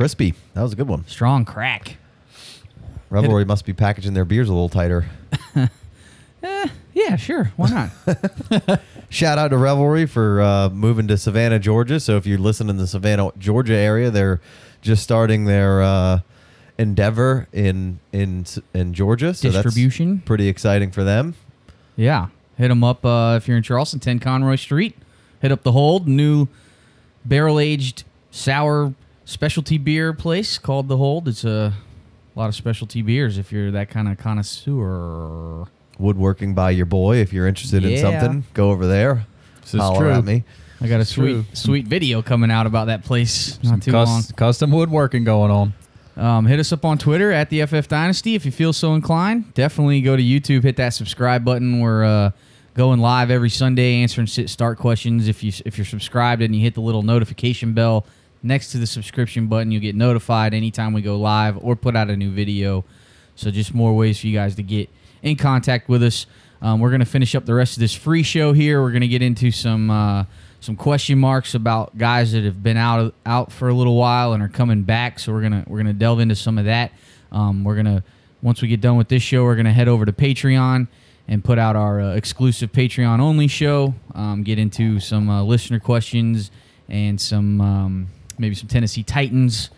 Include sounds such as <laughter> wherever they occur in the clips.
crispy. That was a good one. Strong crack. Revelry must be packaging their beers a little tighter. <laughs> Yeah, sure. Why not? <laughs> Shout out to Revelry for uh, moving to Savannah, Georgia. So if you listen in the Savannah, Georgia area, they're just starting their uh, endeavor in in in Georgia. So Distribution. that's pretty exciting for them. yeah. Hit them up uh, if you're in Charleston, 10 Conroy Street. Hit up the Hold, new barrel aged sour specialty beer place called the Hold. It's a lot of specialty beers if you're that kind of connoisseur. Woodworking by your boy. If you're interested in Yeah. something, go over there. This is Holler true. at me. I got a True. sweet sweet video coming out about that place not Some too cus- long. custom woodworking going on. Um, hit us up on Twitter at the FF Dynasty if you feel so inclined. Definitely go to YouTube, hit that subscribe button. We're uh, going live every Sunday answering sit start questions. If you if you're subscribed and you hit the little notification bell next to the subscription button, you'll get notified anytime we go live or put out a new video. So just more ways for you guys to get in contact with us. Um, we're gonna finish up the rest of this free show here. We're gonna get into some uh, some question marks about guys that have been out out for a little while and are coming back. So we're gonna we're gonna delve into some of that. Um, we're gonna once we get done with this show, we're gonna head over to Patreon and put out our uh, exclusive Patreon only show. Um, get into some uh, listener questions and some um, maybe some Tennessee Titans.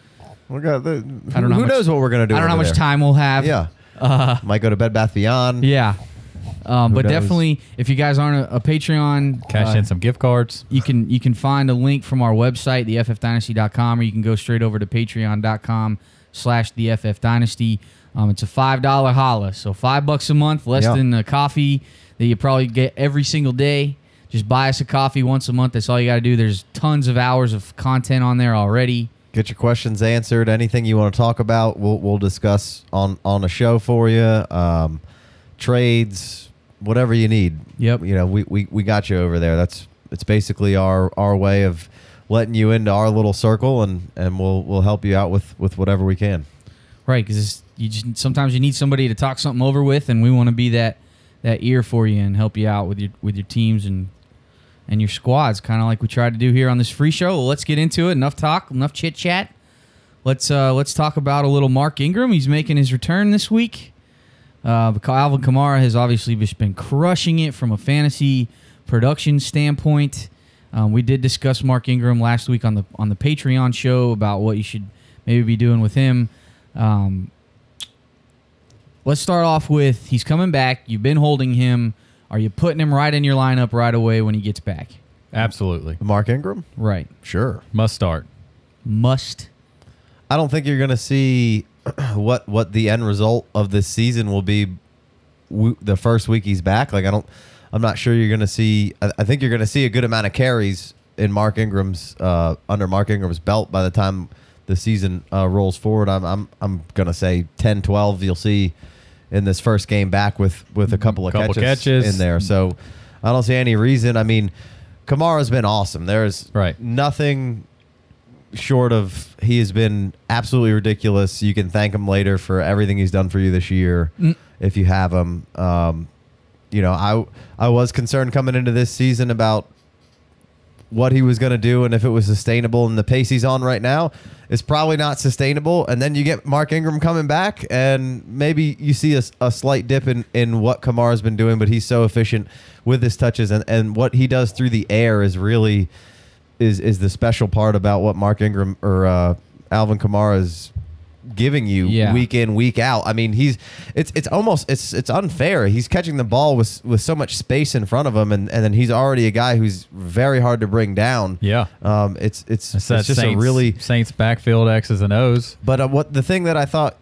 We got the, I don't know. Who much- knows what we're gonna do? I don't know how much there. time we'll have. Yeah. Might go to Bed Bath Beyond. Yeah. Um, but knows? definitely, if you guys aren't a, a Patreon, Cash uh, in some gift cards. you can you can find a link from our website, theffdynasty.com, or you can go straight over to patreon.com slash theffdynasty. Um, it's a five dollar holla, so five bucks a month, less Yeah. than a coffee that you probably get every single day. Just buy us a coffee once a month. That's all you got to do. There's tons of hours of content on there already. Get your questions answered. Anything you want to talk about, we'll we'll discuss on on a show for you. Um, trades, whatever you need. Yep. You know, we, we, we got you over there. That's it's basically our our way of letting you into our little circle, and and we'll we'll help you out with with whatever we can. Right, because you just sometimes you need somebody to talk something over with, and we want to be that that ear for you and help you out with your with your teams and and your squads, kind of like we tried to do here on this free show. Well, let's get into it. Enough talk, enough chit chat. Let's uh, let's talk about a little Mark Ingram. He's making his return this week. Uh, Alvin Kamara has obviously just been crushing it from a fantasy production standpoint. Um, we did discuss Mark Ingram last week on the on the Patreon show about what you should maybe be doing with him. Um, let's start off with he's coming back. You've been holding him. Are you putting him right in your lineup right away when he gets back? Absolutely. Mark Ingram, Right. sure. Must start. Must. I don't think you're going to see <clears throat> what what the end result of this season will be. The first week he's back, like I don't, I'm not sure you're going to see. I, I think you're going to see a good amount of carries in Mark Ingram's uh, under Mark Ingram's belt by the time the season uh, rolls forward. I'm I'm I'm going to say 10, 12. You'll see in this first game back with with a couple of Couple catches, catches. in there. So I don't see any reason. I mean, Kamara's been awesome. There's Right. nothing short of he has been absolutely ridiculous. You can thank him later for everything he's done for you this year if you have him. Um, you know, I I was concerned coming into this season about what he was going to do and if it was sustainable and the pace he's on right now is probably not sustainable. And then you get Mark Ingram coming back and maybe you see a, a slight dip in, in what Kamara's been doing but he's so efficient with his touches and, and what he does through the air is really is is the special part about what Mark Ingram or uh, Alvin Kamara is giving you Yeah. week in week out. I mean, he's it's it's almost it's it's unfair. He's catching the ball with with so much space in front of him, and, and then he's already a guy who's very hard to bring down. Yeah. Um, it's it's It's, it's, just Saints, a really. Saints backfield X's and O's. But uh, what the thing that I thought,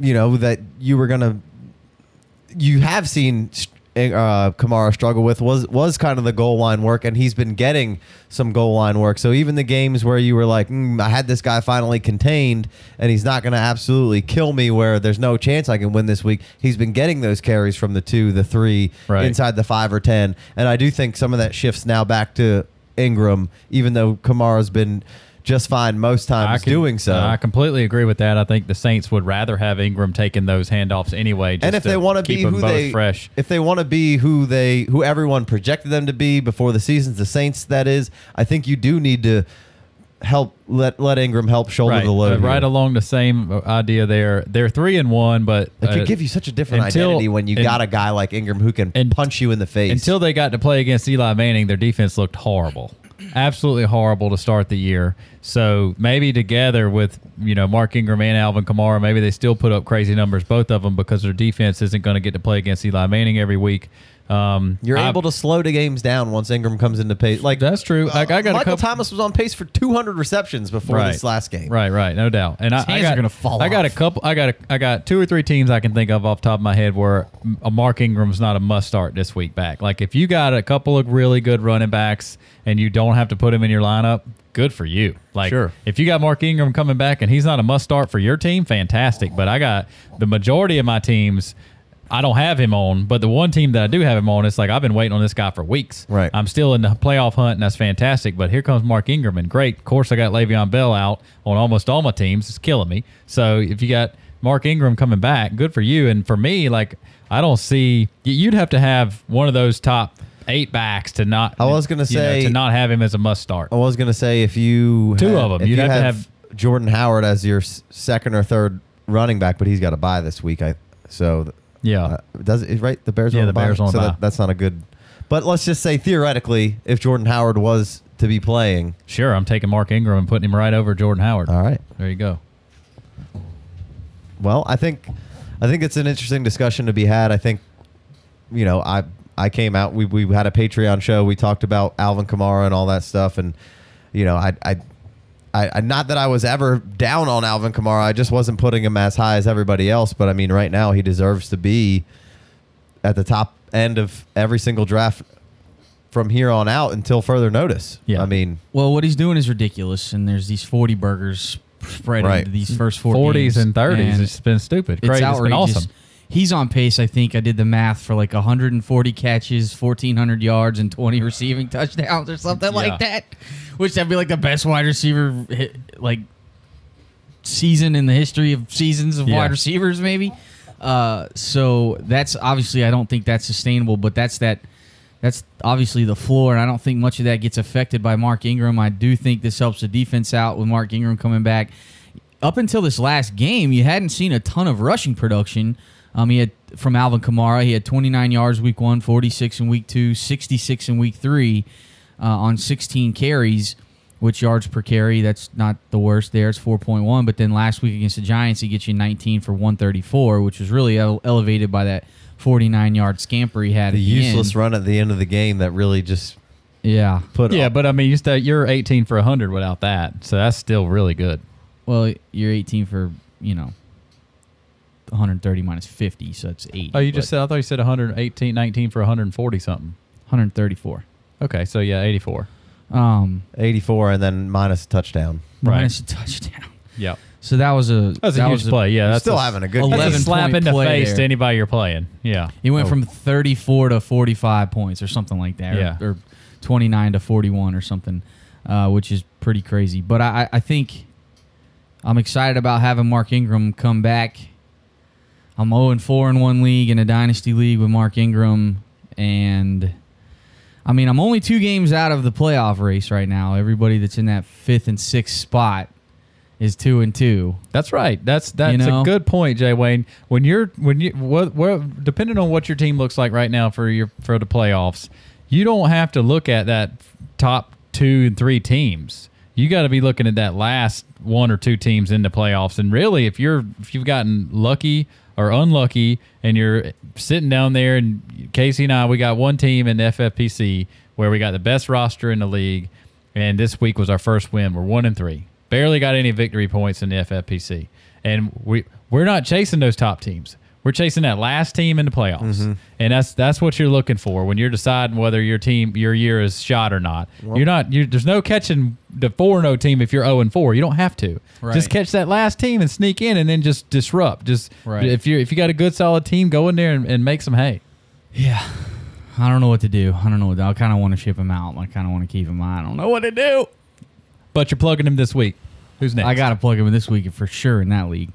you know, that you were gonna, you have seen uh, Kamara struggle with was was kind of the goal line work, and he's been getting some goal line work. So even the games where you were like, mm, I had this guy finally contained, and he's not going to absolutely kill me, where there's no chance I can win this week. He's been getting those carries from the two, the three, Right. inside the five or ten, and I do think some of that shifts now back to Ingram, even though Kamara's been just fine most times can- doing so. I completely agree with that. I think the Saints would rather have Ingram taking those handoffs anyway. Just and if to they want to keep be them who both they fresh, if they want to be who they who everyone projected them to be before the seasons, the Saints that is, I think you do need to help let let Ingram help shoulder right, the load. uh, right along the same uh, idea there. They're three and one, but It uh, could give you such a different until- identity when you and- got a guy like Ingram who can and- punch you in the face. until they got to play against Eli Manning, their defense looked horrible, absolutely horrible to start the year. So maybe together with you know Mark Ingram and Alvin Kamara, maybe they still put up crazy numbers, both of them, because their defense isn't going to get to play against Eli Manning every week. Um, you're I- able to slow the games down once Ingram comes into pace. Like That's true. Like, I got a Michael couple- Thomas was on pace for 200 receptions before Right. this last game. Right, right, no doubt. And I, His I hands got are gonna fall I got a couple. I got a, I got two or three teams I can think of off the top of my head where a Mark Ingram's not a must start this week back. Like if you got a couple of really good running backs and you don't have to put him in your lineup, good for you. Like Sure. if you got Mark Ingram coming back and he's not a must start for your team, fantastic. But I got the majority of my teams. I don't have him on, but the one team that I do have him on, it's like I've been waiting on this guy for weeks. Right. I'm still in the playoff hunt, and that's fantastic. But here comes Mark Ingram, and great. Of course, I got Le'Veon Bell out on almost all my teams. It's killing me. So if you got Mark Ingram coming back, good for you. And for me, like I don't see you'd have to have one of those top eight backs to not. I was gonna you know, say- to not have him as a must start. I was gonna say if you Two had- of 'em. if You'd you have to have- Jordan Howard as your second or third running back, but he's got to buy this week. I so Yeah. uh, does it right? The Bears are Yeah, on the bye, Bears on so that, that's not a good. But let's just say theoretically, if Jordan Howard was to be playing, Sure, I'm taking Mark Ingram and putting him right over Jordan Howard. all right. There you go. Well, I think I think it's an interesting discussion to be had. I think you know, I I came out we we had a Patreon show. We talked about Alvin Kamara and all that stuff and you know, I I I, I not that I was ever down on Alvin Kamara. I just wasn't putting him as high as everybody else, but I mean, right now he deserves to be at the top end of every single draft from here on out until further notice. Yeah. I mean, Well, what he's doing is ridiculous, and there's these 40 burgers spread Right. into these first four 40s games, and 30s. and it's been stupid. it's Great. It's been awesome. He's on pace. I think I did the math for like 140 catches, 1,400 yards, and 20 receiving touchdowns or something Yeah. like that. Which that'd be like the best wide receiver like season in the history of seasons of Yeah. wide receivers, maybe. Uh, so that's obviously I don't think that's sustainable, but that's that. That's obviously the floor, and I don't think much of that gets affected by Mark Ingram. I do think this helps the defense out with Mark Ingram coming back. Up until this last game, you hadn't seen a ton of rushing production. Um, he had from Alvin Kamara. He had 29 yards week one, 46 in week two, 66 in week three, uh, on 16 carries. Which yards per carry? That's not the worst there. It's 4.1. But then last week against the Giants, he gets you 19 for 134, which was really ele- elevated by that 49 yard scamper he had. the at the useless end. run at the end of the game that really just Yeah. put Yeah, but I mean, you st- you're 18 for 100 without that, so that's still really good. Well, you're 18 for you know 130 minus 50, so it's 80. Oh, you just said I thought you said 118, 19 for 140 something. 134. Okay, so yeah, 84. Um, 84 and then minus a touchdown. Right. minus a touchdown. Yep. So that was a That's a that huge was play. Yeah, that's still a, having a good Eleven That's a slap point in the face there. to anybody you're playing. Yeah. He went Oh. from 34 to 45 points or something like that, Yeah. or, 29 to 41 or something, uh, which is pretty crazy. But I, I- I think I'm excited about having Mark Ingram come back. I'm 0 and 4 in one league in a dynasty league with Mark Ingram, and I mean I'm only two games out of the playoff race right now. Everybody that's in that fifth and sixth spot is two and two. That's right. That's that's know? a good point, Jay Wayne. When you're when you what, what depending on what your team looks like right now for your for the playoffs, you don't have to look at that top two and three teams. You got to be looking at that last one or two teams in the playoffs. And really, if you're if you've gotten lucky or unlucky, and you're sitting down there, and Casey and I, we got one team in the FFPC where we got the best roster in the league, and this week was our first win. We're one and three. Barely got any victory points in the FFPC, and we we're not chasing those top teams. We're chasing that last team in the playoffs, mm-hmm. and that's that's what you're looking for when you're deciding whether your team your year is shot or not. you're not. you there's no catching the four zero oh team if you're zero and four. You don't have to. Right. Just catch that last team and sneak in, and then just disrupt. Just Right. if you if you got a good solid team, go in there and, and make some hay. Yeah. I don't know what to do. I don't know. What I kind of want to ship him out. I kind of want to keep him. I don't know what to do. But you're plugging him this week. Who's next? I got to plug him in this week for sure in that league.